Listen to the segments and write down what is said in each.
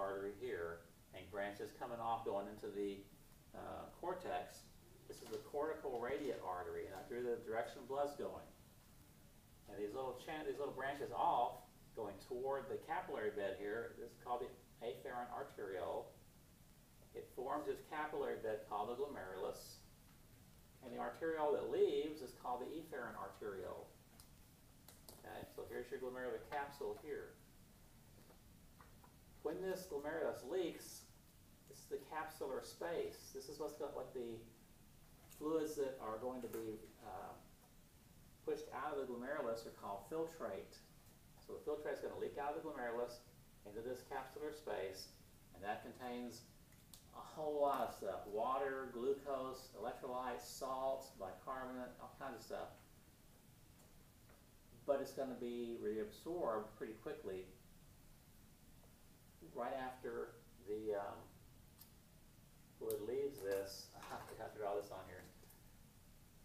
artery here and branches coming off going into the uh, cortex. This is the cortical radiate artery, and I through the direction blood's going. And these little these little branches off going toward the capillary bed here. This is called the afferent arteriole. It forms this capillary bed called the glomerulus. And the arteriole that leaves is called the efferent arteriole. Okay, so here's your glomerular capsule here. This glomerulus leaks, this is the capsular space. This is what's got what the fluids that are going to be uh, pushed out of the glomerulus are called filtrate. So the filtrate is going to leak out of the glomerulus into this capsular space, and that contains a whole lot of stuff. Water, glucose, electrolytes, salts, bicarbonate, all kinds of stuff. But it's going to be reabsorbed pretty quickly right after the um, leaves this. I forgot to draw this on here.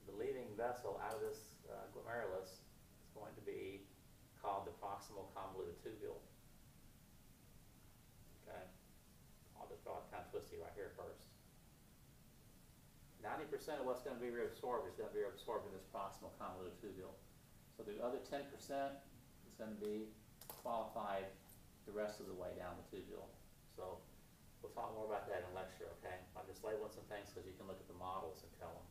The leaving vessel out of this uh, glomerulus is going to be called the proximal convoluted tubule. Okay. I'll just draw it kind of twisty right here first. Ninety percent of what's going to be reabsorbed is going to be reabsorbed in this proximal convoluted tubule. So the other ten percent is going to be qualified the rest of the way down the tubule. So we'll talk more about that in lecture, okay? I'm just labeling some things because you can look at the models and tell them.